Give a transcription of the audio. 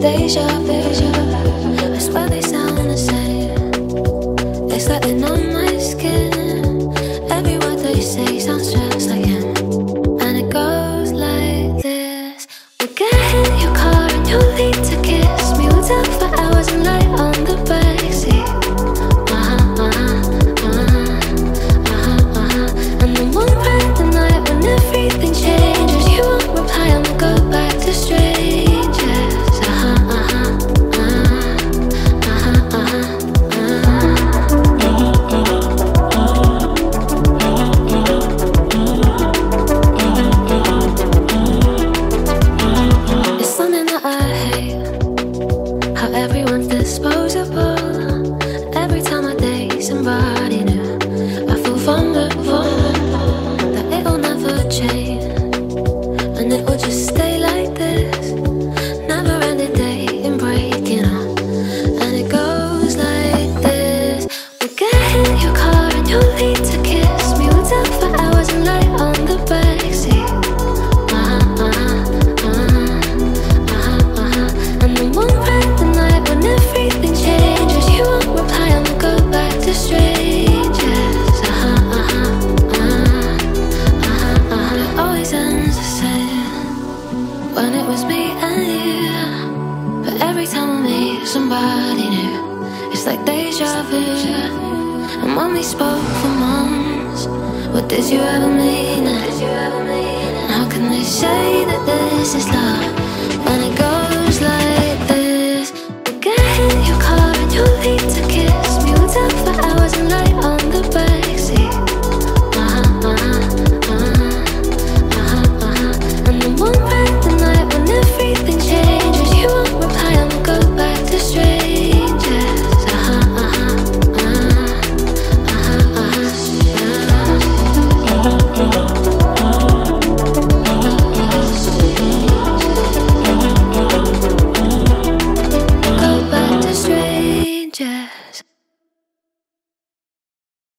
deja vu. I swear they sound the same. It's like they know my skin. Every word they say sounds just like him. And it goes like this We get in your car and you lead to disposable. Every time I date somebody new, I feel vulnerable. That it'll never change. when it was me and you. But every time I meet somebody new, it's like deja vu. And when we spoke for months, what did you ever mean? And how can they say that this is love when it goes like this? Like I hit your car and you leave to kiss me, we'll talk for hours and nights.